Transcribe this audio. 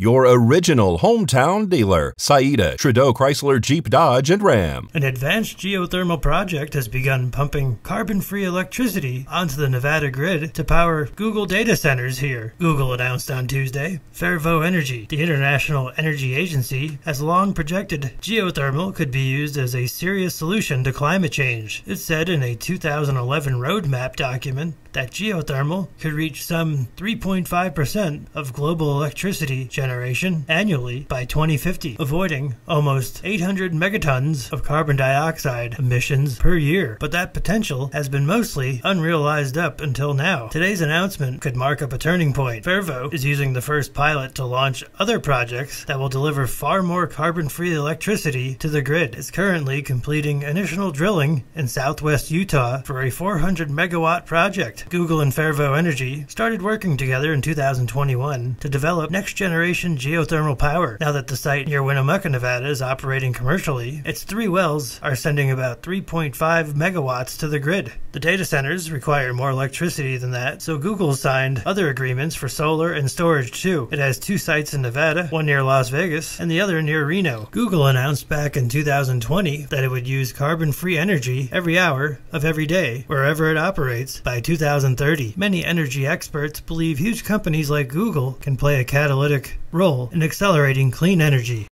your original hometown dealer, Saida, Trudeau Chrysler Jeep Dodge and Ram. An advanced geothermal project has begun pumping carbon free electricity onto the Nevada grid to power Google data centers here, Google announced on Tuesday. Fervo Energy, the International Energy Agency, has long projected geothermal could be used as a serious solution to climate change. It said in a 2011 roadmap document that geothermal could reach some 3.5% of global electricity generation annually by 2050, avoiding almost 800 megatons of carbon dioxide emissions per year. But that potential has been mostly unrealized up until now. Today's announcement could mark up a turning point. Fervo is using the first pilot to launch other projects that will deliver far more carbon free electricity to the grid. It's currently completing initial drilling in southwest Utah for a 400 megawatt Google and Fervo Energy started working together in 2021 to develop next generation geothermal power. Now that the site near Winnemucca, Nevada is operating commercially, its three wells are sending about 3.5 megawatts to the grid. The data centers require more electricity than that, so Google signed other agreements for solar and storage too. It has two sites in Nevada, one near Las Vegas and the other near Reno. Google announced back in 2020 that it would use carbon free energy every hour of every day, wherever it operates, by 2030. Many energy experts believe huge companies like Google can play a catalytic role in accelerating clean energy.